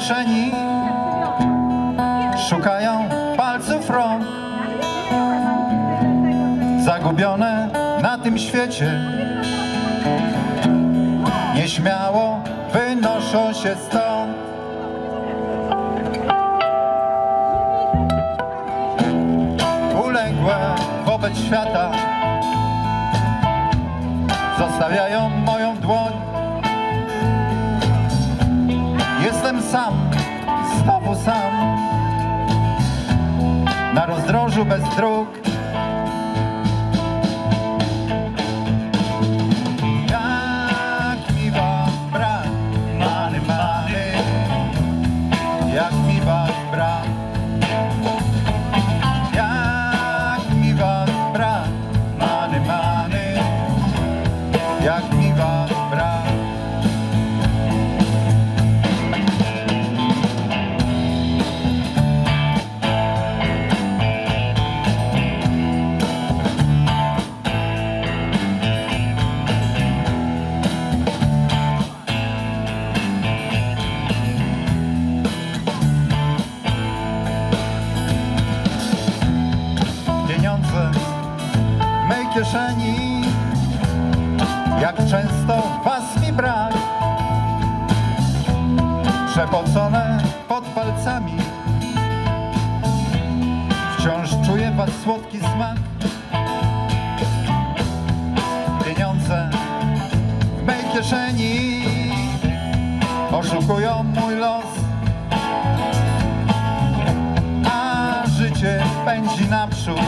kieszeni Szukają palców rąk. Zagubione na tym świecie Nieśmiało wynoszą się stąd. Uległe wobec świata Zostawiają moją dłoń sam, znowu sam. Na rozdrożu bez dróg w mej kieszeni. Jak często was mi brak Przepocone pod palcami. Wciąż czuję was słodki smak. Pieniądze w mej kieszeni Oszukują mój los. Pędzi naprzód